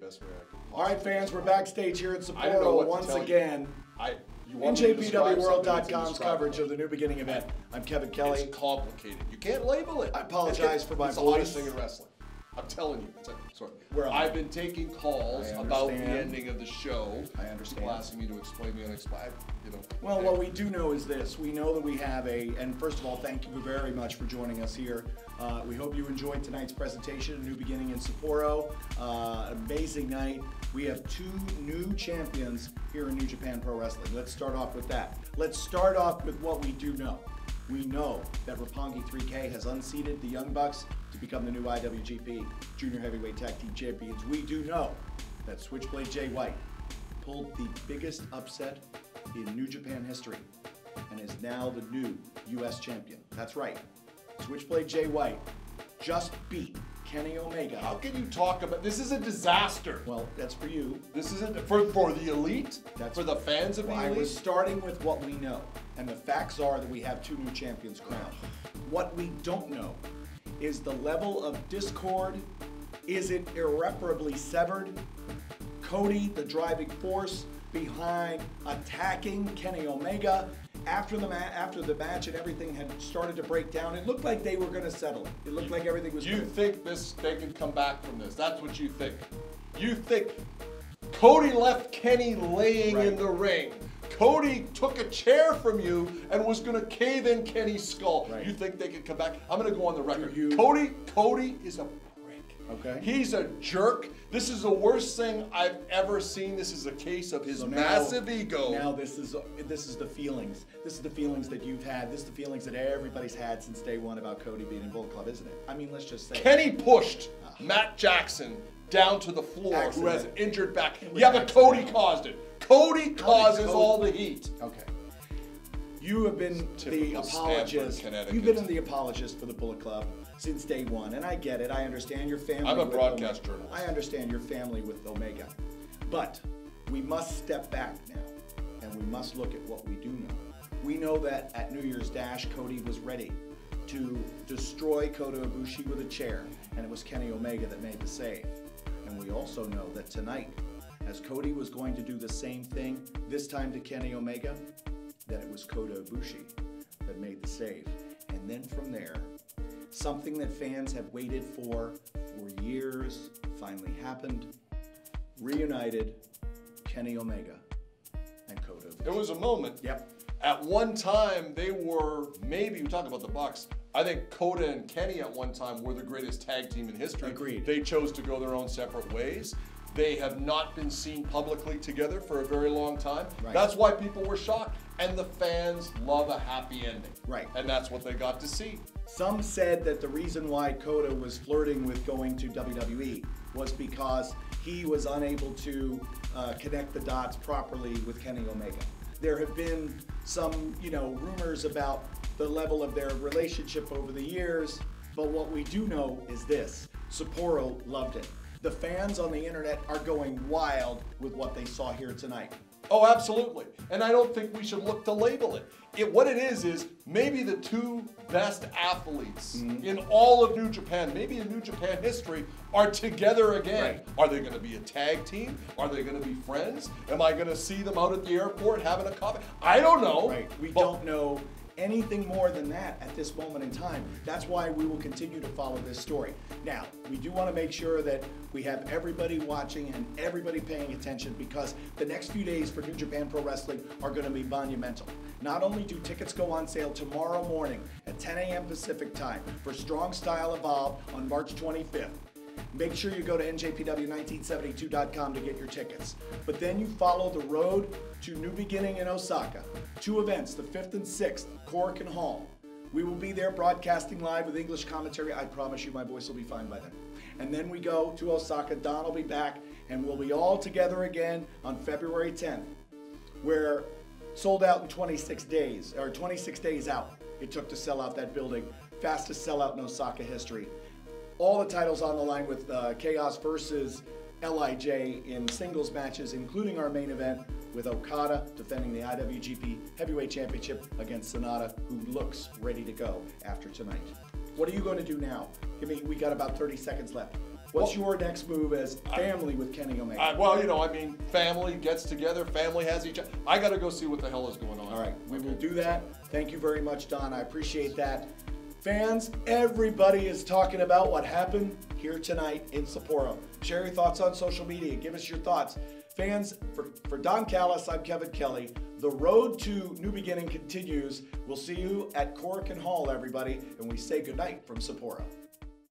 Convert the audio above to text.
Best way I could All right, fans, we're backstage here at I don't know what Sapporo once again. I. You want me to describe something that's NJPWWorld.com's coverage of the new beginning event. I'm Kevin Kelly. It's complicated. You can't label it. I apologize It's- for my it's the hardest thing in wrestling. I'm telling you. It's a, sorry. Where? I've been taking calls I about the understand. ending of the show. I understand. People asking me to explain the unexplained. You know. Well, what we do know is this. We know that we have a, and first of all, thank you very much for joining us here. Uh, we hope you enjoyed tonight's presentation, A New Beginning in Sapporo. Uh, amazing night. We have two new champions here in New Japan Pro Wrestling. Let's start off with that. Let's start off with what we do know. We know that Roppongi 3K has unseated the Young Bucks to become the new IWGP Junior Heavyweight Tag Team Champions. We do know that Switchblade Jay White pulled the biggest upset in New Japan history and is now the new U.S. champion. That's right. Switchblade Jay White just beat Kenny Omega. How can you talk about this? Is a disaster. Well, that's for you. This isn't for for the elite. That's- for the fans of the Well, I was starting with what we know, and the facts are that we have two new champions crowned. What we don't know is the level of discord. Is it irreparably severed? Cody, the driving force behind attacking Kenny Omega. After the after the match and everything had started to break down, it looked like they were going to settle it. It looked like everything was. You good. think this they can come back from this? That's what you think. You think Cody left Kenny laying in the ring. Cody took a chair from you and was gonna cave in Kenny's skull. Right. You think they could come back? I'm gonna go on the record. you- Cody, Cody is a. Okay. He's a jerk. This is the worst thing I've ever seen. This is a case of his So now- massive ego. Now this is this is the feelings. This is the feelings that you've had. This is the feelings that everybody's had since day one about Cody being in Bullet Club, isn't it? I mean, let's just say. it. Kenny pushed ah. Matt Jackson down to the floor, who has an injured back. Yeah, but Cody caused it. Cody causes Cody- all the heat. Okay. You have been the apologist. You've been the apologist for the Bullet Club since day one, and I get it. I understand your family. I'm a broadcast Omega. journalist. I understand your family with Omega, but we must step back now, and we must look at what we do know. We know that at New Year's Dash, Cody was ready to destroy Kota Ibushi with a chair, and it was Kenny Omega that made the save. And we also know that tonight, as Cody was going to do the same thing, this time to Kenny Omega, that it was Kota Ibushi that made the save. And then from there, something that fans have waited for for years finally happened. Reunited Kenny Omega and Kota. There was a moment. Yep. At one time, they were maybe you talk about the Bucks. I think Kota and Kenny at one time were the greatest tag team in history. Agreed. They chose to go their own separate ways. They have not been seen publicly together for a very long time. Right. That's why people were shocked. And the fans love a happy ending. Right. And that's what they got to see. Some said that the reason why Kota was flirting with going to WWE was because he was unable to uh, connect the dots properly with Kenny Omega. There have been some, you know, rumors about the level of their relationship over the years, but what we do know is this: Sapporo loved it. The fans on the internet are going wild with what they saw here tonight. Oh, absolutely. And I don't think we should look to label it. it what it is is maybe the two best athletes Mm-hmm. in all of New Japan, maybe in New Japan history, are together again. Right. Are they going to be a tag team? Are they going to be friends? Am I going to see them out at the airport having a coffee? I don't know. Right. We But- don't know anything more than that at this moment in time. That's why we will continue to follow this story. Now, we do want to make sure that we have everybody watching and everybody paying attention because the next few days for New Japan Pro Wrestling are going to be monumental. Not only do tickets go on sale tomorrow morning at 10 a.m. Pacific time for Strong Style Evolved on March 25th. Make sure you go to njpw1972.com to get your tickets. But then you follow the road to New Beginning in Osaka. Two events, the 5th and 6th, Korakuen Hall. We will be there broadcasting live with English commentary. I promise you my voice will be fine by then. And then we go to Osaka. Don will be back, and we'll be all together again on February 10th, where sold out in 26 days, or 26 days out. It took to sell out that building. Fastest sellout in Osaka history all the titles on the line with uh, Chaos versus LIJ in singles matches, including our main event with Okada defending the IWGP Heavyweight Championship against Sanada, who looks ready to go after tonight. What are you going to do now? Give me. We got about 30 seconds left. What's your next move as family with Kenny Omega? Uh, well, you know, I mean, family gets together, family has each other. I got to go see what the hell is going on. All right, we will do that. Thank you very much, Don. I appreciate that. Fans, everybody is talking about what happened here tonight in Sapporo. Share your thoughts on social media. Give us your thoughts. Fans, for, for Don Callis, I'm Kevin Kelly. The road to New Beginning continues. We'll see you at Korakuen Hall, everybody, and we say goodnight from Sapporo.